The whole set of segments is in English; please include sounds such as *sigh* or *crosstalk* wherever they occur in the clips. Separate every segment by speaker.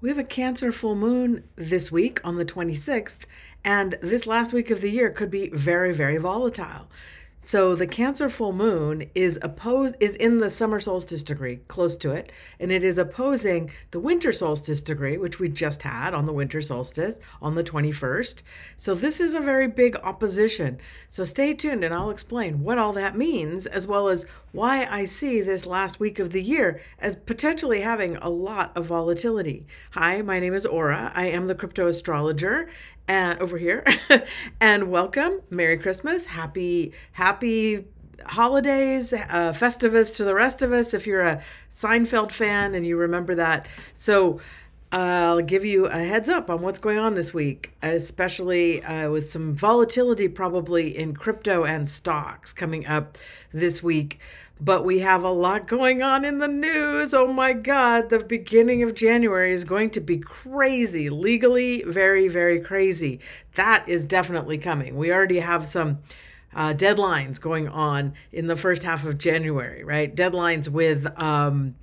Speaker 1: We have a Cancer full moon this week on the 26th, and this last week of the year could be very, very volatile. So the Cancer full moon is opposed is in the summer solstice degree, close to it, and it is opposing the winter solstice degree, which we just had on the winter solstice on the 21st. So this is a very big opposition. So stay tuned and I'll explain what all that means as well as why I see this last week of the year as potentially having a lot of volatility. Hi, my name is Aura. I am the crypto astrologer and over here *laughs* and welcome merry christmas happy happy holidays uh, festivus to the rest of us if you're a seinfeld fan and you remember that so I'll give you a heads up on what's going on this week, especially uh, with some volatility probably in crypto and stocks coming up this week. But we have a lot going on in the news. Oh my God, the beginning of January is going to be crazy, legally very, very crazy. That is definitely coming. We already have some. Uh, deadlines going on in the first half of January, right? Deadlines with um,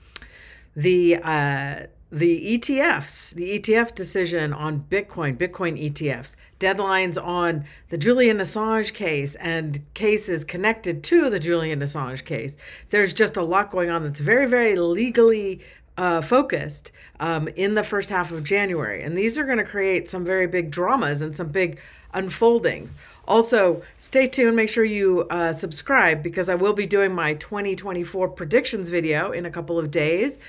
Speaker 1: the uh, the ETFs, the ETF decision on Bitcoin, Bitcoin ETFs, deadlines on the Julian Assange case and cases connected to the Julian Assange case. There's just a lot going on that's very, very legally uh, focused um, in the first half of January. And these are going to create some very big dramas and some big unfoldings. Also, stay tuned. Make sure you uh, subscribe because I will be doing my 2024 predictions video in a couple of days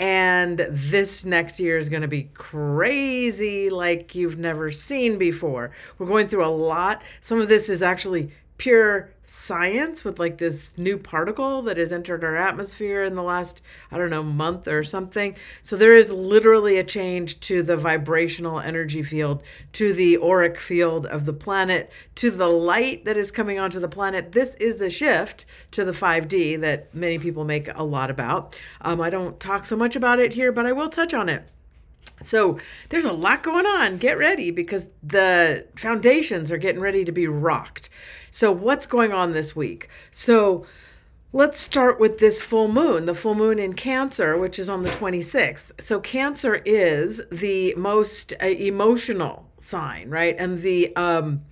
Speaker 1: and this next year is going to be crazy like you've never seen before. We're going through a lot. Some of this is actually pure science with like this new particle that has entered our atmosphere in the last i don't know month or something. So there is literally a change to the vibrational energy field to the auric field of the planet to the light that is coming onto the planet. This is the shift to the 5d that many people make a lot about. Um, i don't talk so much about it here but i will touch on it so there's a lot going on. Get ready because the foundations are getting ready to be rocked. So, what's going on this week? So, let's start with this full moon, the full moon in Cancer, which is on the 26th. So, Cancer is the most uh, emotional sign, right? And the um,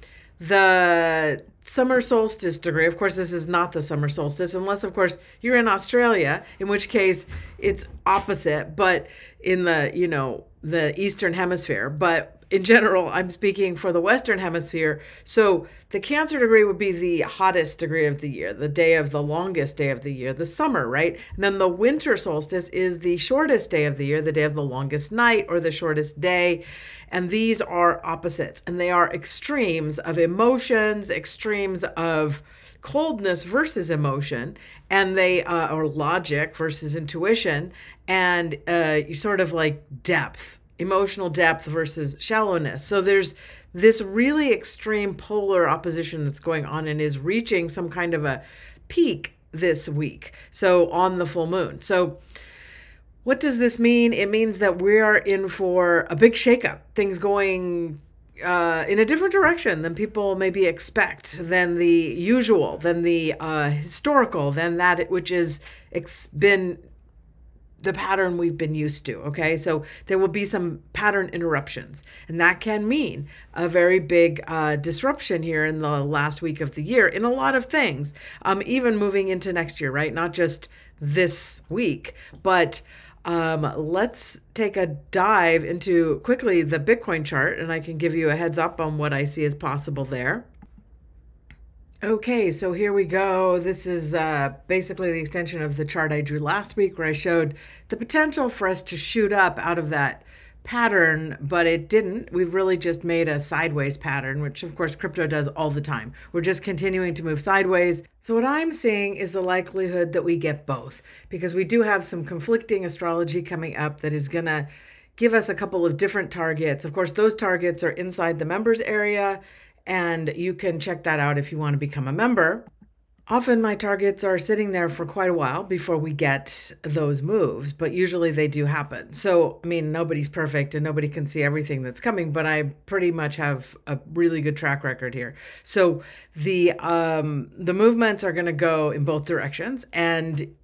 Speaker 1: the summer solstice degree. Of course, this is not the summer solstice, unless, of course, you're in Australia, in which case it's opposite, but in the, you know, the Eastern Hemisphere. But in general, I'm speaking for the Western Hemisphere. So the Cancer degree would be the hottest degree of the year, the day of the longest day of the year, the summer, right? And then the winter solstice is the shortest day of the year, the day of the longest night or the shortest day. And these are opposites, and they are extremes of emotions, extremes of coldness versus emotion, and they uh, are logic versus intuition, and uh, sort of like depth emotional depth versus shallowness. So there's this really extreme polar opposition that's going on and is reaching some kind of a peak this week. So on the full moon. So what does this mean? It means that we are in for a big shakeup, things going uh, in a different direction than people maybe expect, than the usual, than the uh, historical, than that which has ex- been the pattern we've been used to. Okay, so there will be some pattern interruptions, and that can mean a very big uh, disruption here in the last week of the year in a lot of things, um, even moving into next year, right? Not just this week, but um, let's take a dive into quickly the Bitcoin chart, and I can give you a heads up on what I see as possible there. Okay, so here we go. This is uh, basically the extension of the chart I drew last week where I showed the potential for us to shoot up out of that pattern, but it didn't. We've really just made a sideways pattern, which of course crypto does all the time. We're just continuing to move sideways. So, what I'm seeing is the likelihood that we get both because we do have some conflicting astrology coming up that is going to give us a couple of different targets. Of course, those targets are inside the members area and you can check that out if you want to become a member. Often my targets are sitting there for quite a while before we get those moves, but usually they do happen. So, I mean, nobody's perfect and nobody can see everything that's coming, but I pretty much have a really good track record here. So, the um the movements are going to go in both directions and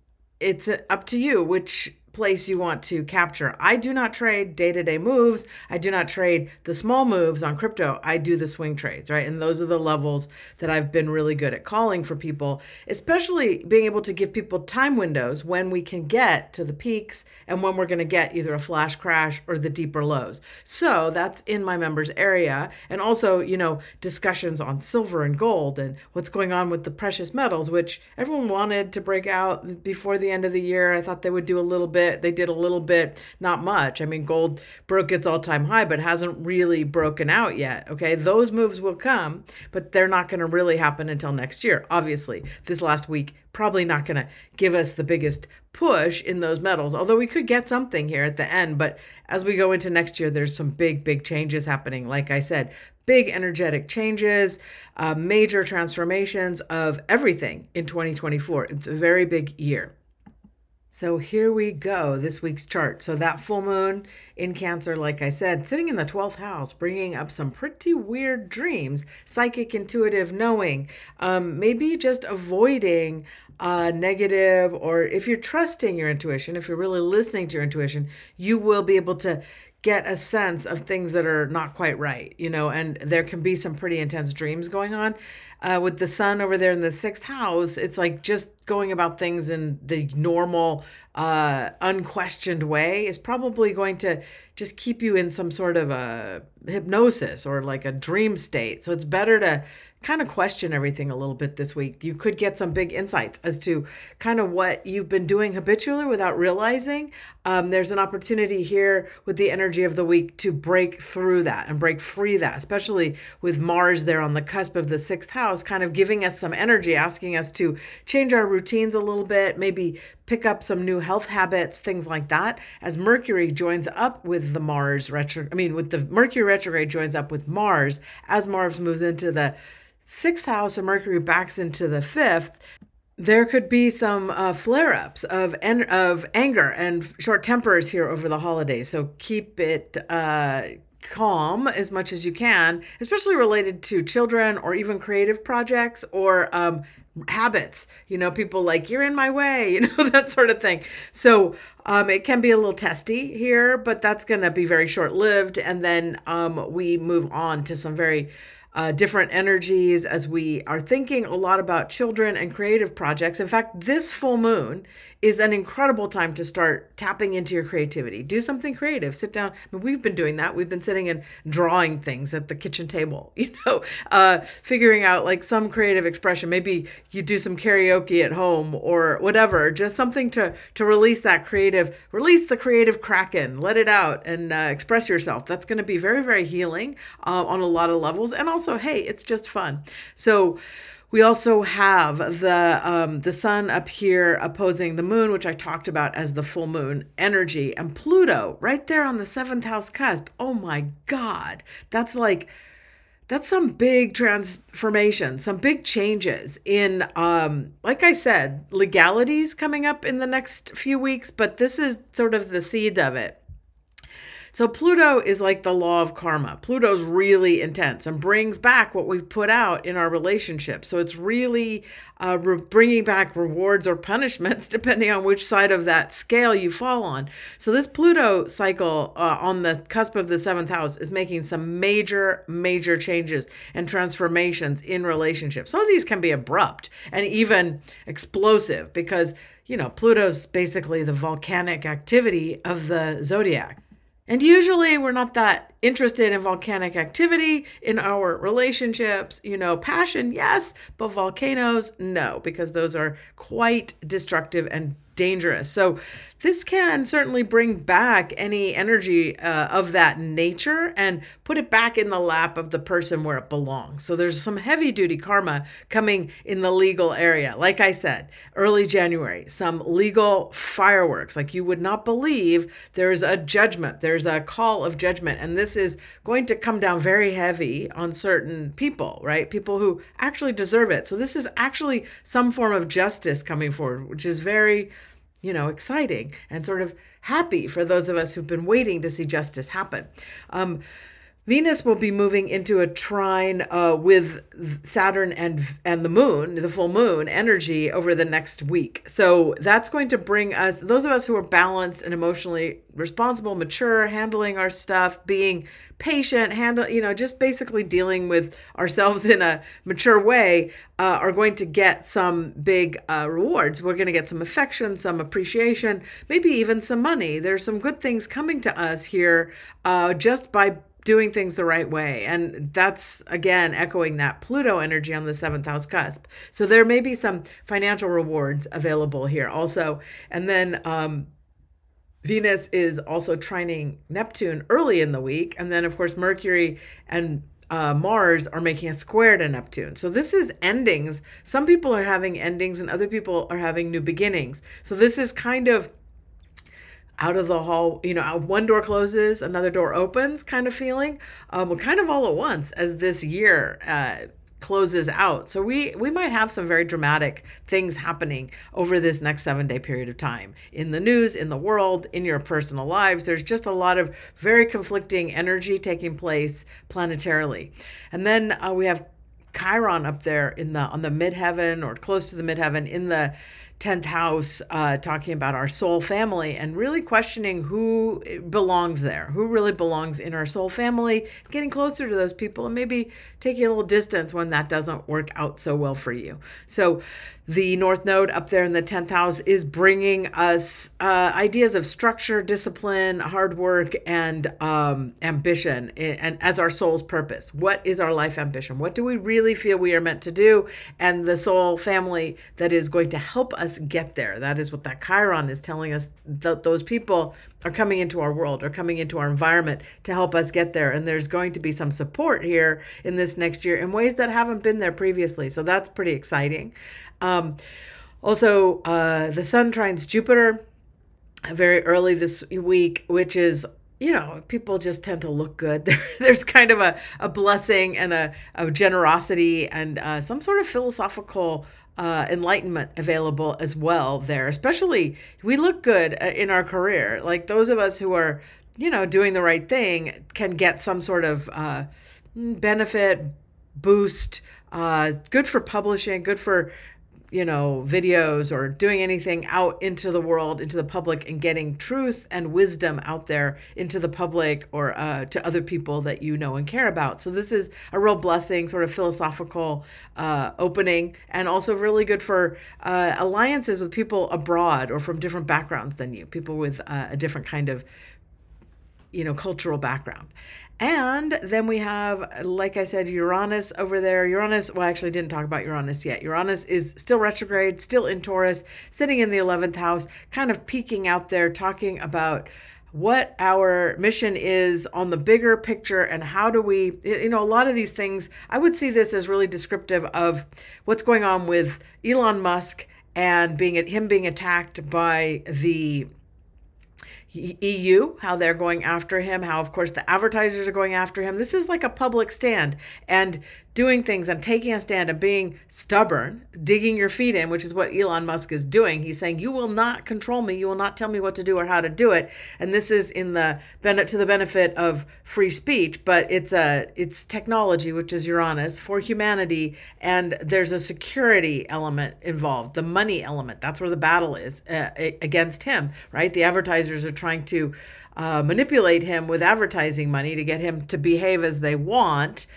Speaker 1: it's up to you which place you want to capture. I do not trade day to day moves. I do not trade the small moves on crypto. I do the swing trades, right? And those are the levels that I've been really good at calling for people, especially being able to give people time windows when we can get to the peaks and when we're going to get either a flash crash or the deeper lows. So that's in my members area. And also, you know, discussions on silver and gold and what's going on with the precious metals, which everyone wanted to break out before the end of the year. I thought they would do a little bit. They did a little bit, not much. I mean, gold broke its all time high, but hasn't really broken out yet. Okay. Those moves will come, but they're not going to really happen until next year. Obviously, this last week probably not going to give us the biggest push in those metals, although we could get something here at the end. But as we go into next year, there's some big, big changes happening. Like I said, big energetic changes, uh, major transformations of everything in 2024. It's a very big year. So here we go, this week's chart. So that full moon in Cancer, like I said, sitting in the 12th house, bringing up some pretty weird dreams, psychic, intuitive knowing, um, maybe just avoiding uh, negative, or if you're trusting your intuition, if you're really listening to your intuition, you will be able to get a sense of things that are not quite right, you know, and there can be some pretty intense dreams going on. Uh, with the sun over there in the sixth house, it's like just going about things in the normal, uh, unquestioned way is probably going to just keep you in some sort of a hypnosis or like a dream state. So it's better to kind of question everything a little bit this week. You could get some big insights as to kind of what you've been doing habitually without realizing. Um, there's an opportunity here with the energy of the week to break through that and break free that, especially with Mars there on the cusp of the sixth house, kind of giving us some energy, asking us to change our routines a little bit, maybe pick up some new health habits, things like that. As Mercury joins up with the Mars retro, I mean, with the Mercury retrograde joins up with Mars as Mars moves into the sixth house and Mercury backs into the fifth, there could be some uh, flare-ups of en- of anger and short tempers here over the holidays. So keep it uh, calm as much as you can, especially related to children or even creative projects or um, habits. You know, people like you're in my way, *laughs* you know that sort of thing. So um, it can be a little testy here, but that's going to be very short-lived, and then um, we move on to some very uh, different energies as we are thinking a lot about children and creative projects. In fact, this full moon is an incredible time to start tapping into your creativity. Do something creative. Sit down. I mean, we've been doing that. We've been sitting and drawing things at the kitchen table, *laughs* you know, uh, figuring out like some creative expression. Maybe you do some karaoke at home or whatever, just something to, to release that creative, release the creative kraken, let it out and uh, express yourself. That's going to be very, very healing uh, on a lot of levels. And also, hey, it's just fun. So, we also have the um, the sun up here opposing the moon, which I talked about as the full moon energy, and Pluto right there on the seventh house cusp. Oh my God, that's like that's some big transformation, some big changes in, um, like I said, legalities coming up in the next few weeks. But this is sort of the seed of it. So Pluto is like the law of karma. Pluto's really intense and brings back what we've put out in our relationship. So it's really uh, bringing back rewards or punishments *laughs* depending on which side of that scale you fall on. So this Pluto cycle uh, on the cusp of the seventh house is making some major, major changes and transformations in relationships. Some of these can be abrupt and even explosive because you know, Pluto's basically the volcanic activity of the zodiac. And usually we're not that interested in volcanic activity in our relationships. You know, passion, yes, but volcanoes, no, because those are quite destructive and dangerous. So this can certainly bring back any energy uh, of that nature and put it back in the lap of the person where it belongs. So there's some heavy duty karma coming in the legal area. Like I said, early January, some legal fireworks. Like you would not believe there's a judgment, there's a call of judgment. And this is going to come down very heavy on certain people, right? People who actually deserve it. So this is actually some form of justice coming forward, which is very you know, exciting and sort of happy for those of us who've been waiting to see justice happen. Um, Venus will be moving into a trine uh, with Saturn and and the moon, the full moon energy over the next week. So that's going to bring us those of us who are balanced and emotionally responsible, mature, handling our stuff, being patient, handle you know just basically dealing with ourselves *laughs* in a mature way uh, are going to get some big uh, rewards. We're going to get some affection, some appreciation, maybe even some money. There's some good things coming to us here uh, just by doing things the right way. And that's again echoing that Pluto energy on the seventh house cusp. So there may be some financial rewards available here also. And then um, Venus is also trining Neptune early in the week. And then, of course, Mercury and uh, Mars are making a square to Neptune. So this is endings. Some people are having endings and other people are having new beginnings. So this is kind of out of the hall, you know, one door closes, another door opens kind of feeling, um, kind of all at once as this year uh, closes out. So we we might have some very dramatic things happening over this next 7-day period of time in the news, in the world, in your personal lives. There's just a lot of very conflicting energy taking place planetarily. And then uh, we have Chiron up there in the on the midheaven or close to the midheaven in the 10th house uh, talking about our soul family and really questioning who belongs there, who really belongs in our soul family, getting closer to those people and maybe taking a little distance when that doesn't work out so well for you. So the North Node up there in the 10th house is bringing us uh, ideas of structure, discipline, hard work, and um, ambition, and as our soul's purpose. What is our life ambition? What do we really feel we are meant to do? And the soul family that is going to help us get there. That is what that Chiron is telling us. That those people are coming into our world, are coming into our environment to help us get there. And there's going to be some support here in this next year in ways that haven't been there previously. So that's pretty exciting. Um, also, uh, the Sun trines Jupiter very early this week, which is you know, people just tend to look good. *laughs* There, there's kind of a, a blessing and a, a generosity and uh, some sort of philosophical uh, enlightenment available as well there. Especially, we look good uh, in our career. Like those of us who are, you know, doing the right thing can get some sort of uh, benefit, boost. Uh, good for publishing, good for you know, videos or doing anything out into the world, into the public, and getting truth and wisdom out there into the public or uh, to other people that you know and care about. So, this is a real blessing, sort of philosophical uh, opening, and also really good for uh, alliances with people abroad or from different backgrounds than you, people with uh, a different kind of you know cultural background and then we have, like I said, Uranus over there. Uranus, well, I actually didn't talk about Uranus yet. Uranus is still retrograde, still in Taurus, sitting in the 11th house, kind of peeking out there, talking about what our mission is on the bigger picture and how do we, you know, a lot of these things, I would see this as really descriptive of what's going on with Elon Musk and being him being attacked by the EU, how they're going after him, how, of course, the advertisers are going after him. This is like a public stand. And doing things and taking a stand and being stubborn, digging your feet in, which is what Elon Musk is doing. He's saying, "You will not control me. You will not tell me what to do or how to do it." And this is in the to the benefit of free speech, but it's a it's technology, which is Uranus for humanity, and there's a security element involved, the money element. That's where the battle is uh, against him, right? The advertisers are trying to uh, manipulate him with advertising money to get him to behave as they want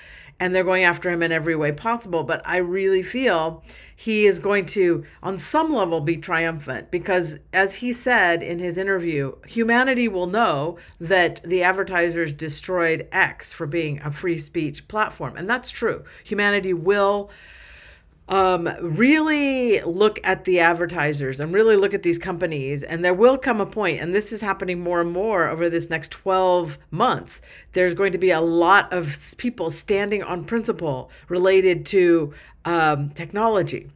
Speaker 1: and they're going after him in every way possible. But I really feel he is going to, on some level, be triumphant because, as he said in his interview, humanity will know that the advertisers destroyed X for being a free speech platform. And that's true. Humanity will um, really look at the advertisers and really look at these companies. And there will come a point, and this is happening more and more over this next 12 months. There's going to be a lot of people standing on principle related to um, technology.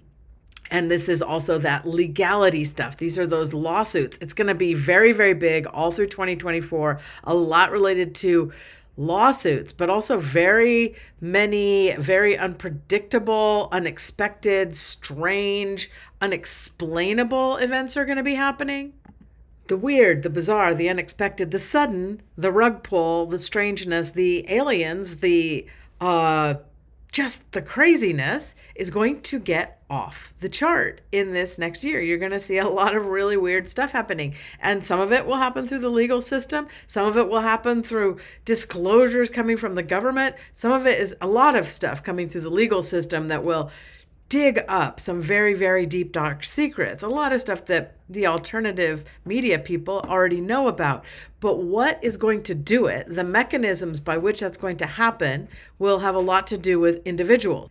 Speaker 1: And this is also that legality stuff. These are those lawsuits. It's going to be very, very big all through 2024, a lot related to lawsuits, but also very many very unpredictable, unexpected, strange, unexplainable events are going to be happening. the weird, the bizarre, the unexpected, the sudden, the rug pull, the strangeness, the aliens, the uh, just the craziness is going to get off the chart in this next year. You're going to see a lot of really weird stuff happening. And some of it will happen through the legal system, some of it will happen through disclosures coming from the government. Some of it is a lot of stuff coming through the legal system that will dig up some very, very deep, dark secrets. A lot of stuff that the alternative media people already know about. But what is going to do it, the mechanisms by which that's going to happen, will have a lot to do with individuals.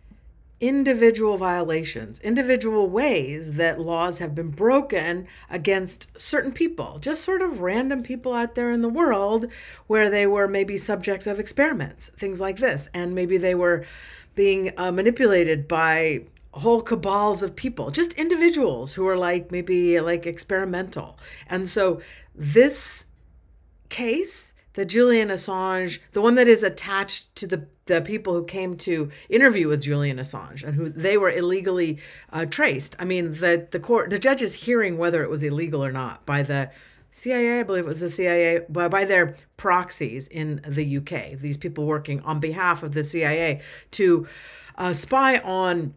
Speaker 1: Individual violations, individual ways that laws have been broken against certain people, just sort of random people out there in the world where they were maybe subjects of experiments, things like this. And maybe they were being uh, manipulated by whole cabals of people, just individuals who are like maybe like experimental. And so this case, the Julian Assange, the one that is attached to the the people who came to interview with Julian Assange and who they were illegally uh, traced. I mean, the the court, the judge is hearing whether it was illegal or not by the CIA, I believe it was the CIA, by, by their proxies in the UK. These people working on behalf of the CIA to uh, spy on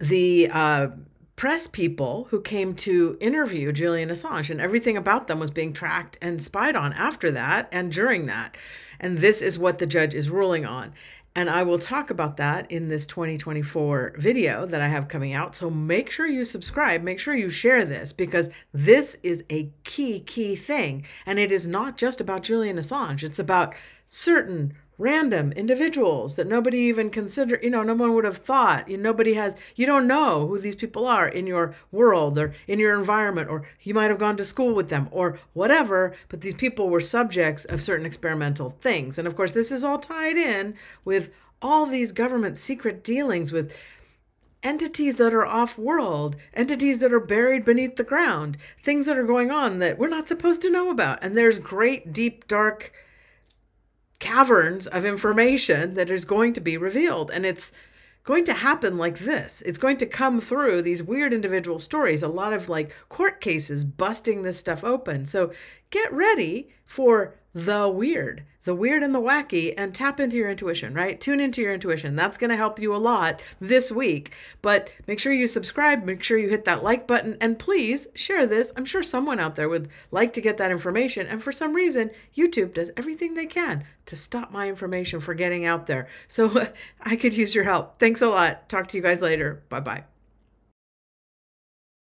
Speaker 1: the uh, press people who came to interview Julian Assange, and everything about them was being tracked and spied on after that and during that. And this is what the judge is ruling on. And I will talk about that in this 2024 video that I have coming out. So make sure you subscribe, make sure you share this because this is a key, key thing. And it is not just about Julian Assange, it's about certain random individuals that nobody even consider you know no one would have thought you nobody has you don't know who these people are in your world or in your environment or you might have gone to school with them or whatever but these people were subjects of certain experimental things and of course this is all tied in with all these government secret dealings with entities that are off world, entities that are buried beneath the ground, things that are going on that we're not supposed to know about. And there's great, deep, dark caverns of information that is going to be revealed. And it's going to happen like this. It's going to come through these weird individual stories, a lot of like court cases busting this stuff open. So get ready for the weird, the weird and the wacky, and tap into your intuition, right? Tune into your intuition. That's going to help you a lot this week. But make sure you subscribe, make sure you hit that like button, and please share this. I'm sure someone out there would like to get that information. And for some reason, YouTube does everything they can to stop my information from getting out there. So *laughs* I could use your help. Thanks a lot. Talk to you guys later. Bye bye.